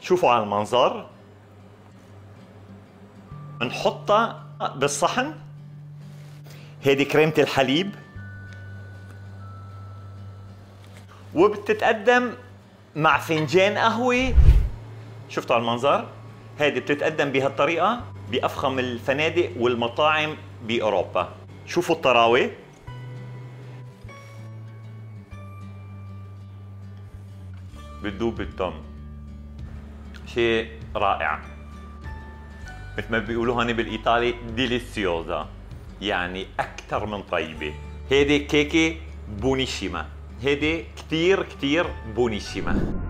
شوفوا على المنظر. نحطها بالصحن. هيدي كريمة الحليب. وبتتقدم مع فنجان قهوة. شفتوا على المنظر؟ هيدي بتتقدم بهالطريقة بأفخم الفنادق والمطاعم بأوروبا. شوفوا الطراوة. بتدوب بالتم شيء رائع. مثل ما بيقولوا هون بالإيطالي deliziosa يعني أكثر من طيبة. هيدي كيكة buonissima. هيدي كثير كثير buonissima.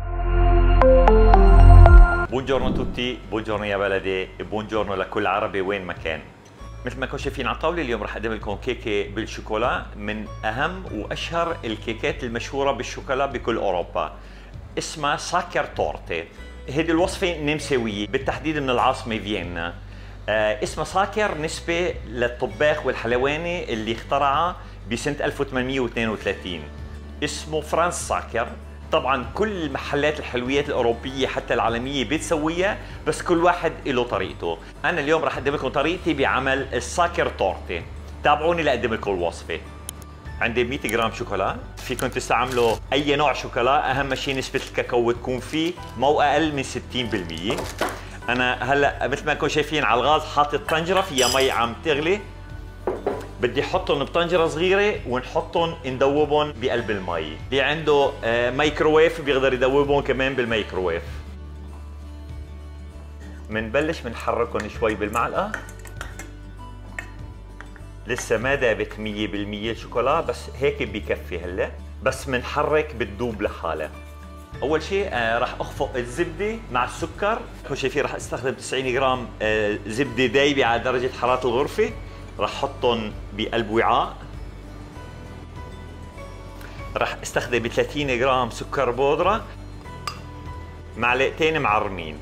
buongiorno tutti buongiorno يا بلدي buongiorno لكل عربي وين ما كان. مثل ما كنتم شايفين على الطاوله اليوم رح أقدم لكم كيكة بالشوكولا من أهم وأشهر الكيكات المشهورة بالشوكولا بكل أوروبا. اسمها ساكر تورتي هذه الوصفة نمساوية. بالتحديد من العاصمة فيينا. آه اسمها ساكر نسبة للطباخ والحلواني اللي اخترعها بسنة 1832 اسمه فرانس ساكر. طبعا كل محلات الحلويات الأوروبية حتى العالمية بتسويها بس كل واحد له طريقته. أنا اليوم رح أقدم لكم طريقتي بعمل الساكر تورتي تابعوني لأقدم لكم الوصفة. عندي 100 جرام شوكولا. فيكم تستعملوا أي نوع شوكولا أهم شيء نسبة الكاكاو تكون فيه مو أقل من 60% أنا هلأ مثل ما انكم شايفين على الغاز حاطط طنجرة فيها مي عم تغلي. بدي أحطهم بطنجرة صغيرة ونحطهم ندوبهم بقلب المي. اللي عنده آه، مايكروويف بيقدر يدوبهم كمان بالميكروويف. بنبلش بنحركهم شوي بالمعلقة. لسه ما دابت 100% الشوكولا بس هيك بكفي هلا. بس بنحرك بتدوب لحالها أول شيء آه راح أخفق الزبدة مع السكر. كل شايفين راح أستخدم 90 جرام آه زبدة دايبة على درجة حرارة الغرفة. راح أحطهم بقلب وعاء. راح أستخدم 30 جرام سكر بودرة. معلقتين معرمين.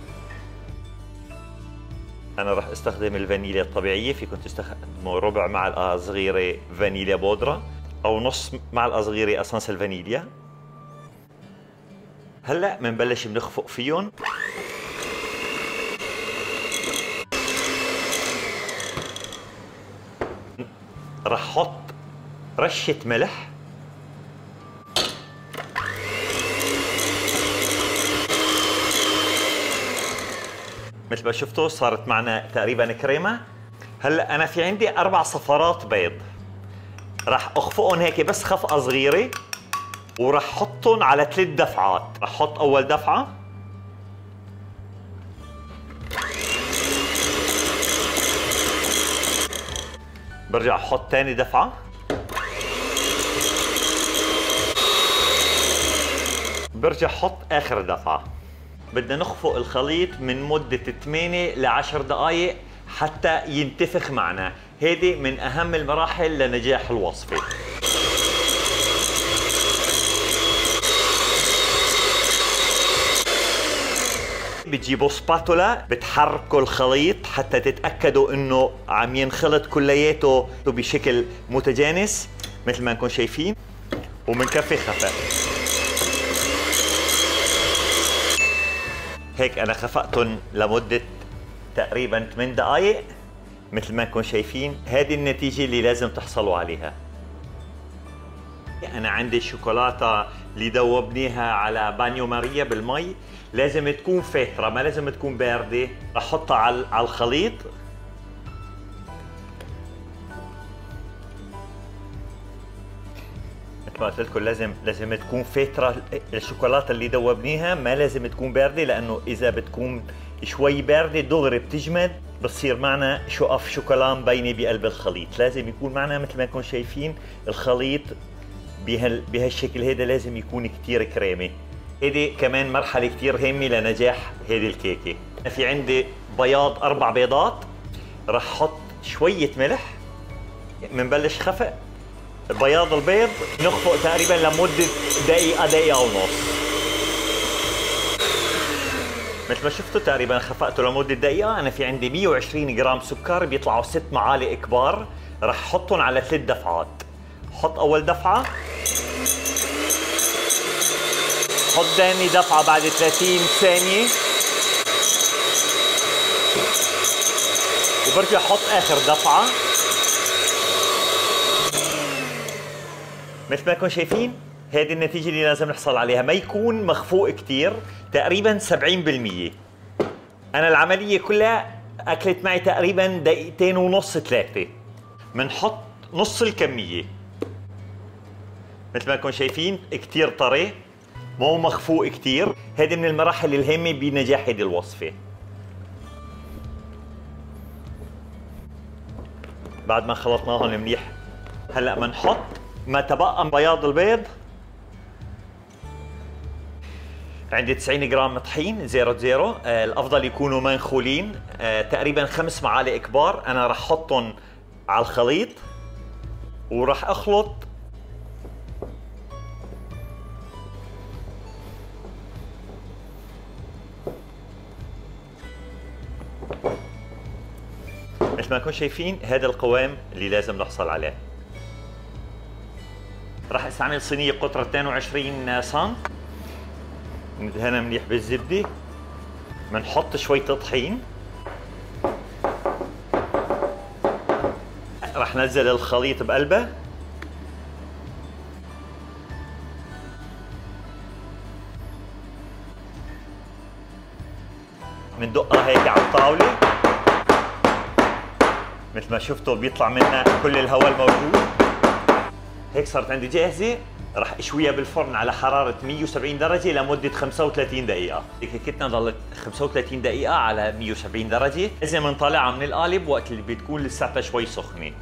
أنا راح أستخدم الفانيليا الطبيعية فيكم تستخدموا ربع معلقه صغيره فانيليا بودرة أو نص معلقه صغيره أسانس الفانيليا. هلأ بنبلش بنخفق فيهم. راح أحط رشة ملح. مثل ما شفتوا صارت معنا تقريبا كريمة. هلأ أنا في عندي أربع صفارات بيض. راح أخفقهم هيك بس خفقة صغيرة وراح أحطهم على ثلاث دفعات. راح أحط أول دفعة. برجع أحط ثاني دفعة. برجع أحط آخر دفعة. بدنا نخفق الخليط من مدة 8 ل 10 دقائق حتى ينتفخ معنا. هيدي من أهم المراحل لنجاح الوصفة. بتجيبوا سباتولا بتحركوا الخليط حتى تتأكدوا إنه عم ينخلط كلياته بشكل متجانس مثل ما نكون شايفين ومنكفي خفق هيك أنا خفقتهم لمدة تقريبا 8 دقائق مثل ما انكم شايفين. هذه النتيجة اللي لازم تحصلوا عليها. أنا عندي الشوكولاتة اللي دوبنيها على بانيو ماريا بالمي. لازم تكون فاتره ما لازم تكون باردة. أحطها على الخليط. ما قلت لكم لازم لازم تكون فترة الشوكولاتة اللي ذوبنيها ما لازم تكون باردة لأنه إذا بتكون شوي باردة دغري بتجمد بتصير معنا شقف شوكولا مبينه بقلب الخليط. لازم يكون معنا مثل ما انكم شايفين الخليط بهال بهالشكل هذا لازم يكون كثير كريمي. هيدي كمان مرحلة كثير هامه لنجاح هيدي الكيكة. في عندي بياض أربع بيضات رح أحط شوية ملح بنبلش خفق. بياض البيض نخفق تقريبا لمدة دقيقة دقيقة ونص. مثل ما شفتوا تقريبا خفقته لمدة دقيقة. أنا في عندي 120 جرام سكر بيطلعوا ست معالق كبار. رح حطهم على ثلاث دفعات. حط أول دفعة. حط ثاني دفعة بعد 30 ثانية. وبرجع حط آخر دفعة. مثل ما انكم شايفين هذه النتيجة اللي لازم نحصل عليها. ما يكون مخفوق كتير تقريبا 70% أنا العملية كلها أكلت معي تقريبا دقيقتين ونص ثلاثة. بنحط نص الكمية. مثل ما انكم شايفين كتير طري مو مخفوق كتير. هذه من المراحل الهامة بنجاح هذه الوصفة. بعد ما خلطناهم منيح. هلأ بنحط ما تبقى من بياض البيض. عندي 90 جرام طحين zero zero. آه الأفضل يكونوا منخولين. آه تقريبا خمس معالق كبار. أنا راح أحطهم على الخليط وراح أخلط. مثل ما انكم شايفين هذا القوام اللي لازم نحصل عليه. راح استعمل صينية قطرة 22 سم ندهنها منيح بالزبدة. بنحط شوية طحين راح نزل الخليط بقلبه. بندقها هيك على الطاولة. مثل ما شفتوا بيطلع منها كل الهواء الموجود. هيك صارت عندي جاهزة. رح اشويها بالفرن على حرارة 170 درجة لمدة 35 دقيقة. كيكتنا ضلت 35 دقيقة على 170 درجة. لازم نطلعها من القالب وقت اللي بتكون لساتها شوي سخنة.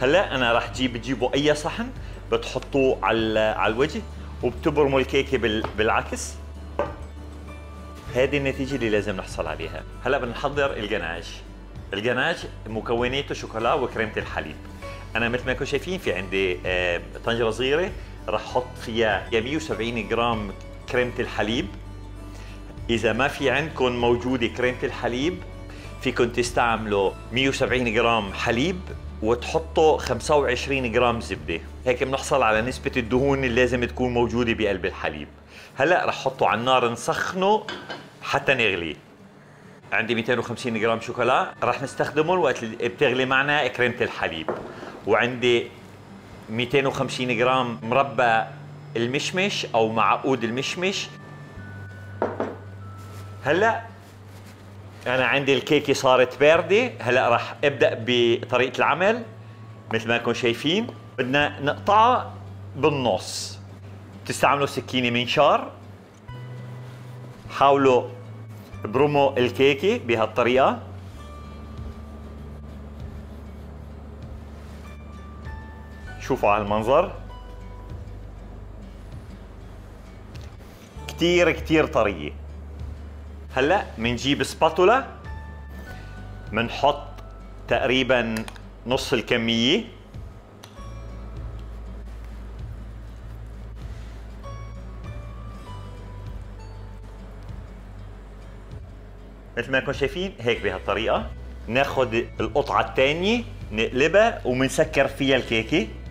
هلأ أنا رح جيب تجيبوا أي صحن بتحطوه على على الوجه وبتبرموا الكيكة بالعكس. هذه النتيجة اللي لازم نحصل عليها. هلأ بنحضر الجناج الجناج مكوناته شوكولا وكريمة الحليب. أنا مثل ما انكم شايفين في عندي آه، طنجرة صغيرة. رح أحط فيها 170 جرام كريمة الحليب. إذا ما في عندكم موجودة كريمة الحليب فيكم تستعملوا 170 جرام حليب وتحطوا 25 جرام زبدة. هيك بنحصل على نسبة الدهون اللي لازم تكون موجودة بقلب الحليب. هلأ رح أحطه على النار نسخنه حتى نغليه عندي 250 جرام شوكولا. رح نستخدمه اللي بتغلي معنا كريمة الحليب. وعندي 250 جرام مربى المشمش أو معقود المشمش. هلا أنا عندي الكيكة صارت باردة. هلا راح أبدأ بطريقة العمل مثل ما انكم شايفين. بدنا نقطعها بالنص. تستعملوا سكينة منشار حاولوا برموا الكيكة بهالطريقة. شوفوا على المنظر. كتير كتير طرية. هلا بنجيب سباتولا. بنحط تقريبا نص الكمية. مثل ما انكم شايفين هيك بهالطريقة. ناخذ القطعة الثانية نقلبها وبنسكر فيها الكيكة.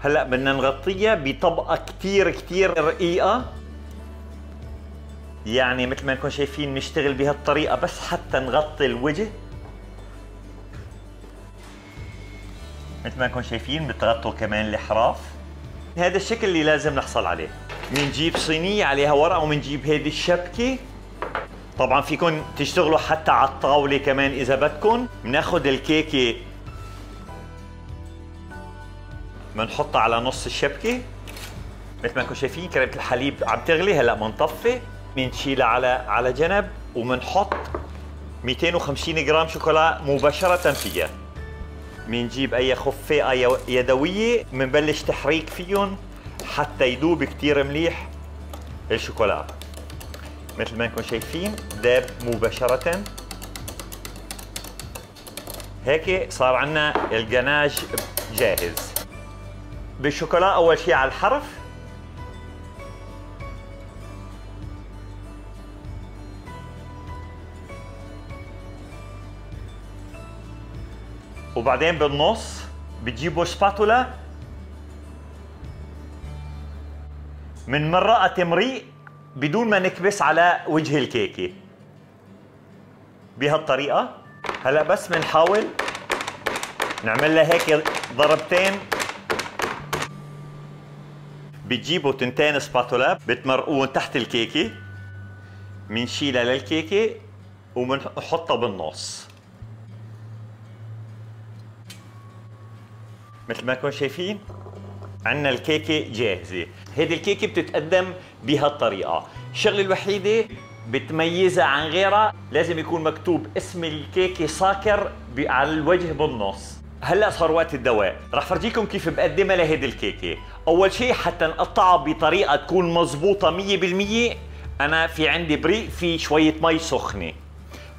هلا بدنا نغطيها بطبقة كثير كثير رقيقة. يعني مثل ما انكم شايفين نشتغل بهالطريقة بس حتى نغطي الوجه. مثل ما انكم شايفين بتغطوا كمان الحراف هذا الشكل اللي لازم نحصل عليه. بنجيب صينيه عليها ورقة وبنجيب هذه الشبكة. طبعا فيكم تشتغلوا حتى على الطاولة كمان إذا بدكم بناخذ الكيكة بنحطها على نص الشبكة. مثل ما انكم شايفين كريمة الحليب عم تغلي. هلا بنطفي بنشيلها على على جنب. وبنحط 250 جرام شوكولا مباشرة فيها. بنجيب أي خفة يدوية. بنبلش تحريك فيهم حتى يذوب كثير مليح الشوكولا. مثل ما انكم شايفين داب مباشرة. هيك صار عندنا الجناج جاهز. بالشوكولا أول شيء على الحرف. وبعدين بالنص بتجيبوا سباتولا. من مرقة تمريق بدون ما نكبس على وجه الكيكة. بهالطريقة. هلا بس بنحاول نعمل لها هيك ضربتين. بتجيبوا تنتين سباتولا بتمرقوهم تحت الكيكة بنشيلها للكيكه وبنحطها بالنص. مثل ما كنتم شايفين عندنا الكيكة جاهزة. هيدي الكيكة بتتقدم بهالطريقة. الشغلة الوحيدة بتميزها عن غيرها لازم يكون مكتوب اسم الكيكة ساكر على الوجه بالنص. هلا صار وقت الدواء. رح فرجيكم كيف بقدمها لهيدي الكيكة. أول شيء حتى نقطعها بطريقة تكون مزبوطة 100% أنا في عندي بريق في شوية مي سخنة.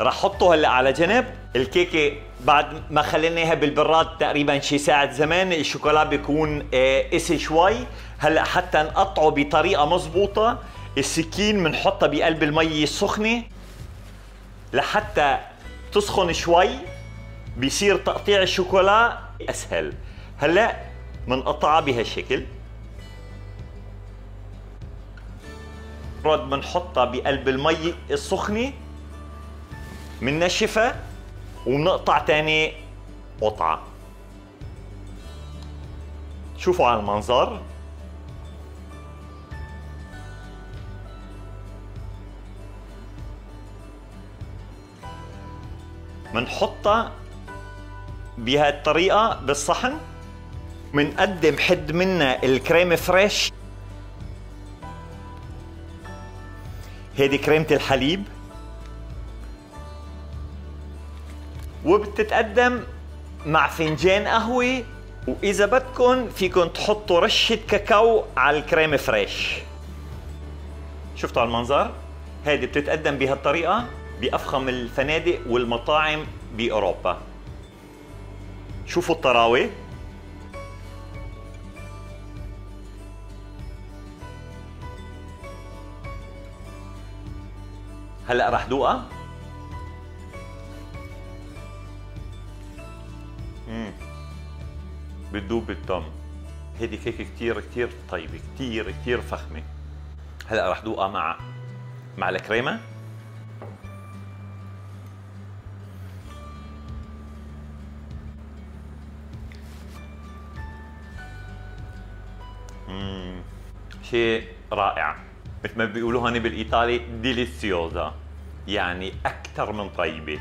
رح احطه هلا على جنب. الكيكة بعد ما خليناها بالبراد تقريبا شي ساعة زمان الشوكولا بيكون قسي آه، شوي. هلا حتى نقطعه بطريقة مزبوطة السكين بنحطها بقلب المي السخنة لحتى تسخن شوي. بيصير تقطيع الشوكولا أسهل. هلأ بنقطعها بهالشكل بنحطها بقلب المي السخنة. بننشفها ونقطع تاني قطعة. شوفوا على المنظر. بنحطها بهالطريقة بالصحن؟ بنقدم حد منا الكريم فريش. هيدي كريمة الحليب. وبتتقدم مع فنجان قهوة. وإذا بدكم فيكم تحطوا رشة كاكاو على الكريم فريش. شفتوا المنظر؟ هيدي بتتقدم بهالطريقة بأفخم الفنادق والمطاعم بأوروبا. شوفوا الطراوة هلأ رح دوقها؟ بتدوب بالتم هيدي كيكة كثير كثير طيبة كثير كثير فخمة. هلأ رح دوقها مع مع الكريمة. شيء رائع. مثل ما بيقولوا هون بالإيطالي ديليسيوزا يعني أكثر من طيبة.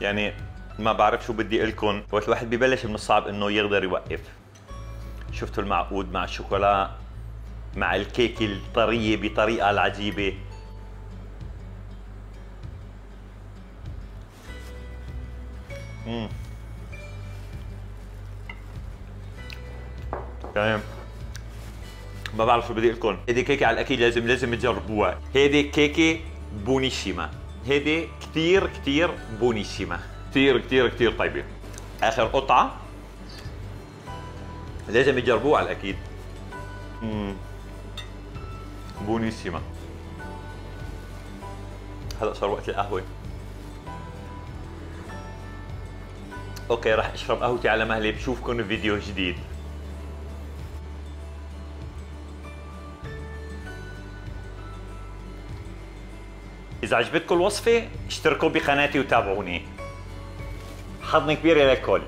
يعني ما بعرف شو بدي لكم وقت الواحد ببلش من الصعب إنه يقدر يوقف. شفتوا المعقود مع الشوكولا؟ مع الكيك الطرية بطريقة العجيبة. امم ما بعرف شو بدي قلكم. هيدي كيكة على الاكيد لازم لازم تجربوها. هيدي كيكة buonissima. هيدي كثير كثير buonissima. كثير كثير كثير طيبة. آخر قطعة لازم يجربوها على الاكيد امم buonissima هلا صار وقت القهوة. okay راح أشرب قهوتي على مهلي بشوفكم فيديو جديد. إذا عجبتكم الوصفة اشتركوا بقناتي وتابعوني. حظ كبير للكل